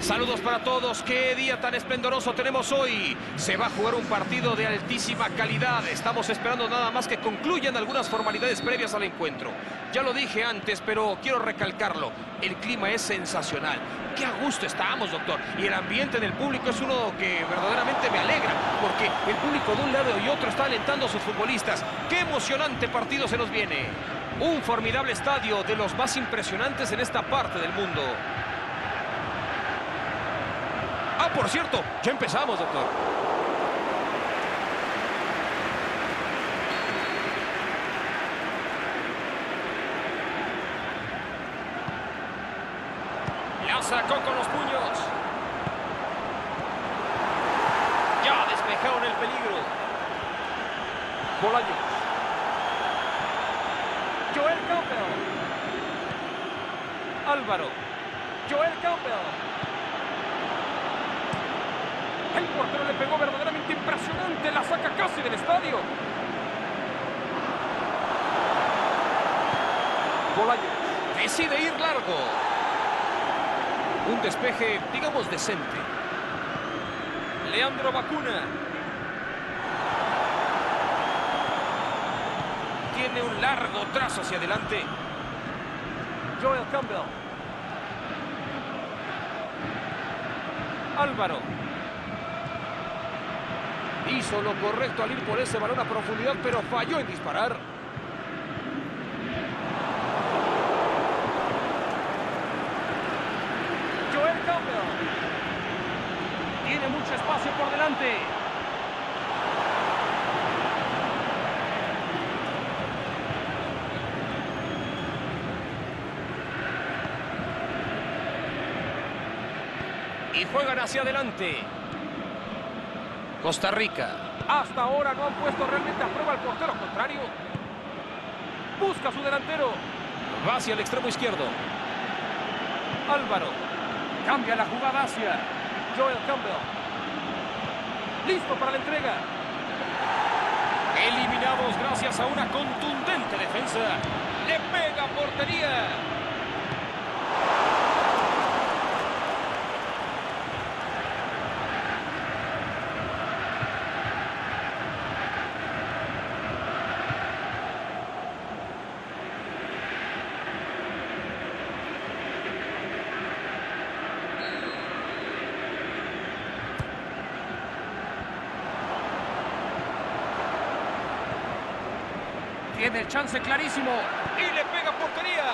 Saludos para todos, qué día tan esplendoroso tenemos hoy. Se va a jugar un partido de altísima calidad. Estamos esperando nada más que concluyan algunas formalidades previas al encuentro. Ya lo dije antes, pero quiero recalcarlo. El clima es sensacional. Qué a gusto estamos, doctor. Y el ambiente del público es uno que verdaderamente me alegra, porque el público de un lado y otro está alentando a sus futbolistas. Qué emocionante partido se nos viene. Un formidable estadio de los más impresionantes en esta parte del mundo. Por cierto, ya empezamos, doctor. La sacó con los puños. Ya despejaron el peligro. Bolaños. Joel Campbell. Álvaro. Joel Campbell. El portero le pegó verdaderamente impresionante. La saca casi del estadio. Bolaños. Decide ir largo. Un despeje, digamos, decente. Leandro Vacuna. Tiene un largo trazo hacia adelante. Joel Campbell. Álvaro. Hizo lo correcto al ir por ese balón a profundidad, pero falló en disparar. Joel Campbell. Tiene mucho espacio por delante. Y juegan hacia adelante. Costa Rica. Hasta ahora no han puesto realmente a prueba al portero contrario. Busca su delantero. Va hacia el extremo izquierdo. Álvaro. Cambia la jugada hacia Joel Campbell. Listo para la entrega. Eliminados gracias a una contundente defensa. Le pega portería. Tiene el chance clarísimo. Y le pega portería.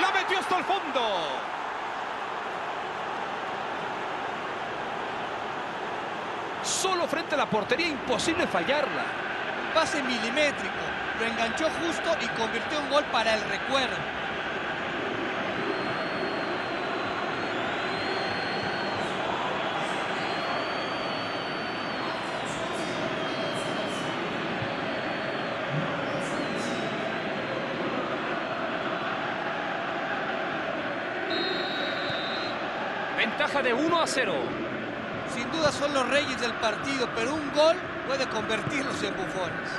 La metió hasta el fondo. Solo frente a la portería, imposible fallarla. Pase milimétrico. Lo enganchó justo y convirtió en gol para el recuerdo. Ventaja de 1 a 0. Sin duda son los reyes del partido, pero un gol puede convertirlos en bufones.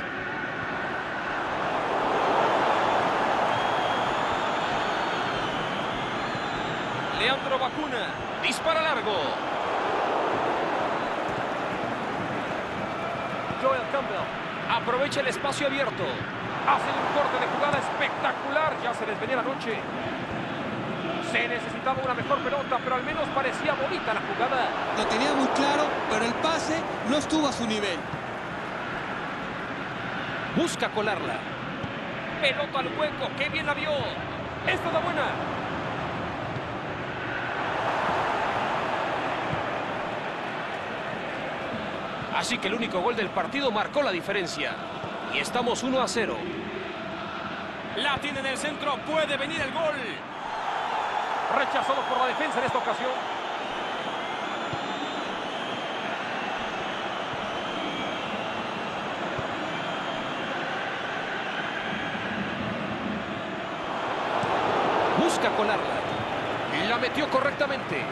Leandro Vacuna. Dispara largo. Joel Campbell. Aprovecha el espacio abierto. Hace un corte de jugada espectacular. Ya se les venía la noche. Se necesitaba una mejor pelota, pero al menos parecía bonita la jugada. Lo tenía muy claro, pero el pase no estuvo a su nivel. Busca colarla. Pelota al hueco. ¡Qué bien la vio! ¡Esta es la buena! Así que el único gol del partido marcó la diferencia. Y estamos 1 a 0. La tiene en el centro. Puede venir el gol. Rechazado por la defensa en esta ocasión. Busca colarla. La metió correctamente.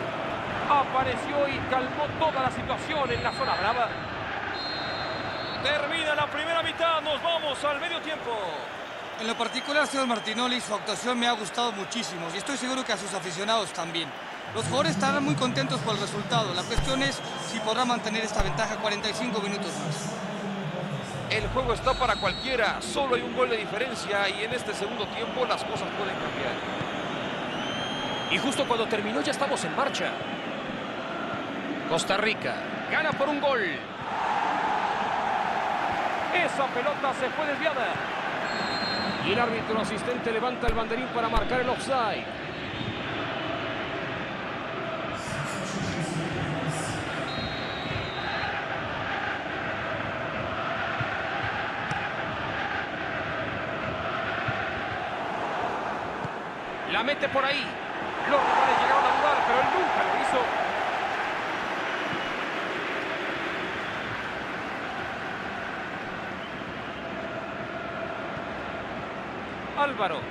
Apareció y calmó toda la situación en la zona brava. Termina la primera mitad. Nos vamos al medio tiempo. En lo particular, señor Martinoli, su actuación me ha gustado muchísimo y estoy seguro que a sus aficionados también. Los jugadores estarán muy contentos por el resultado. La cuestión es si podrá mantener esta ventaja 45 minutos más. El juego está para cualquiera, solo hay un gol de diferencia y en este segundo tiempo las cosas pueden cambiar. Y justo cuando terminó ya estamos en marcha. Costa Rica gana por un gol. Esa pelota se fue desviada. Y el árbitro asistente levanta el banderín para marcar el offside. La mete por ahí. Los rivales llegaron a dudar, pero él nunca lo hizo. Álvaro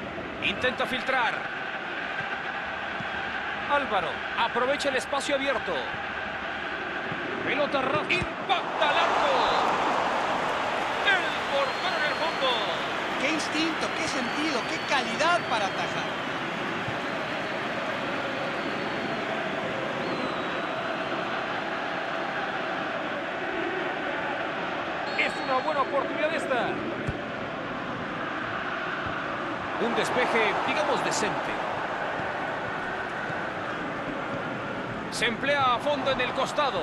intenta filtrar. Álvaro aprovecha el espacio abierto. Pelota impacta al arco. El portero en el fondo. Qué instinto, qué sentido, qué calidad para atajar. Es una buena oportunidad esta. Un despeje, digamos, decente. Se emplea a fondo en el costado.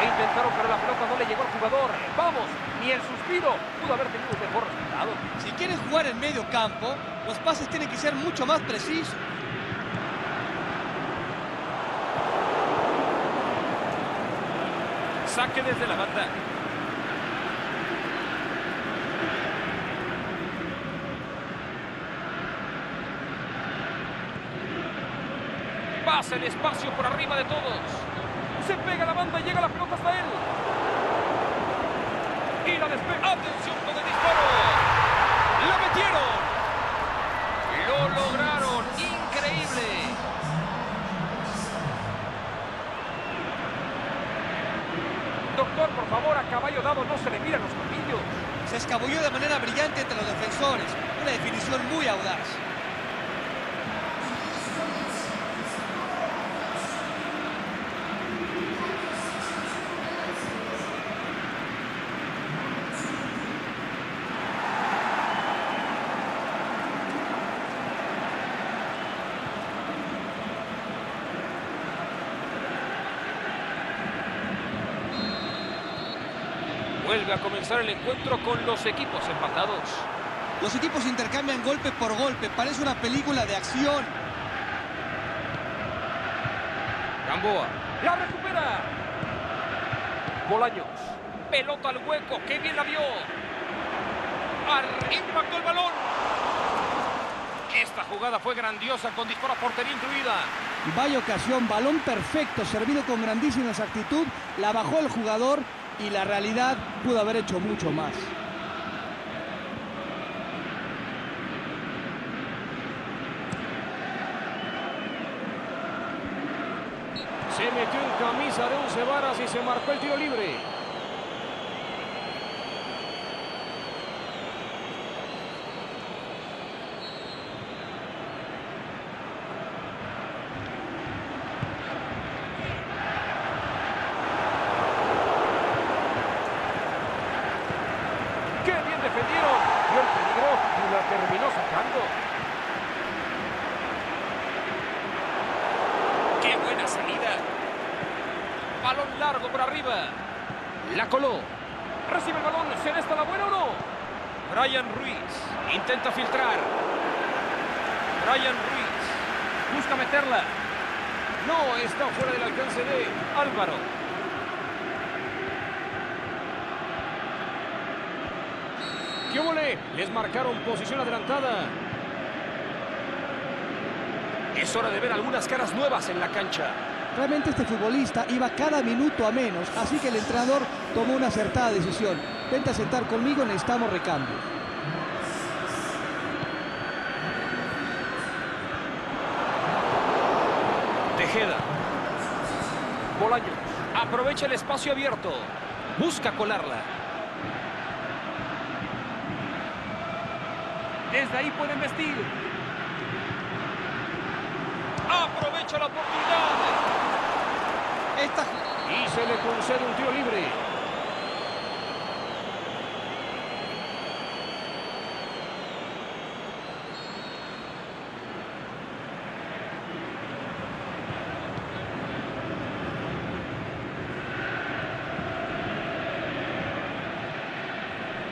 E intentaron, pero la pelota no le llegó al jugador. Vamos, ni el suspiro pudo haber tenido un mejor resultado. Si quieren jugar en medio campo, los pases tienen que ser mucho más precisos. Saque desde la banda. El espacio por arriba de todos. Se pega la banda y llega la pelota hasta él. Y la despeja. ¡Atención con el disparo! ¡La metieron! ¡Lo lograron! ¡Increíble! Doctor, por favor, a caballo dado no se le miran los colmillos. Se escabulló de manera brillante entre los defensores. Una definición muy audaz. Vuelve a comenzar el encuentro con los equipos empatados. Los equipos intercambian golpe por golpe. Parece una película de acción. Gamboa. La recupera. Bolaños. Pelota al hueco. ¡Qué bien la vio! Ar- Impactó el balón. Esta jugada fue grandiosa con disparo a portería incluida. Vaya ocasión, balón perfecto, servido con grandísima exactitud. La bajó el jugador y la realidad pudo haber hecho mucho más. Se metió en camisa de once varas y se marcó el tiro libre. ¡Qué bien defendieron! Vio el peligro y la terminó sacando. ¡Qué buena salida! Balón largo arriba. La coló. Recibe el balón. ¿Será esta la buena o no? Brian Ruiz. Intenta filtrar. Brian Ruiz. Busca meterla. No, está fuera del alcance de Álvaro. ¡Qué ole! Les marcaron posición adelantada. Es hora de ver algunas caras nuevas en la cancha. Realmente este futbolista iba cada minuto a menos, así que el entrenador tomó una acertada decisión. Vente a sentar conmigo, necesitamos recambio. Tejeda. Bolaños. Aprovecha el espacio abierto. Busca colarla. Desde ahí pueden vestir. Aprovecha. aprovecha la oportunidad. Y se le concede un tiro libre.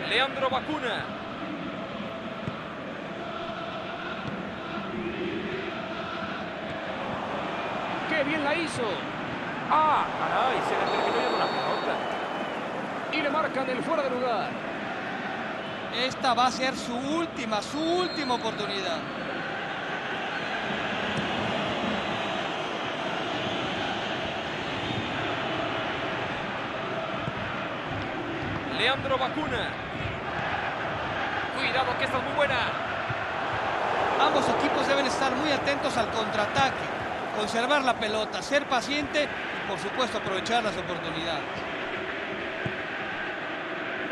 Leandro Bacuna. ¡Qué bien la hizo! ¡Ah, caray! Se le terminó yendo la pelota. Y le marcan el fuera de lugar. Esta va a ser su última, su última oportunidad. Leandro Bacuna. Cuidado que esta es muy buena. Ambos equipos deben estar muy atentos al contraataque, conservar la pelota, ser paciente por supuesto aprovechar las oportunidades.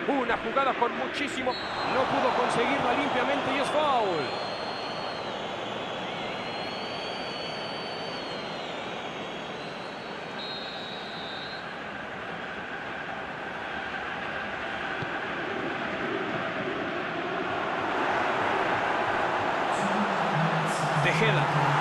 Una jugada con muchísimo. No pudo conseguirla limpiamente y es foul. Tejeda.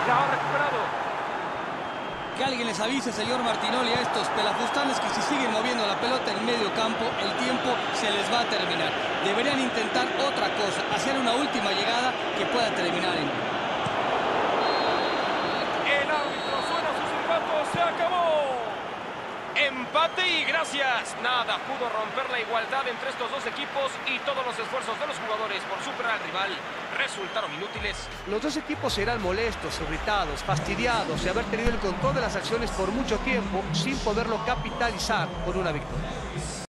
Que alguien les avise, señor Martinoli, a estos pelafustanes que si siguen moviendo la pelota en medio campo, el tiempo se les va a terminar. Deberían intentar otra cosa, hacer una última llegada que pueda terminar en... El árbitro suena su silbato, se acabó. Empate y gracias. Nada pudo romper la igualdad entre estos dos equipos y todos los esfuerzos de los jugadores por superar al rival resultaron inútiles. Los dos equipos serán molestos, irritados, fastidiados de haber tenido el control de las acciones por mucho tiempo sin poderlo capitalizar con una victoria.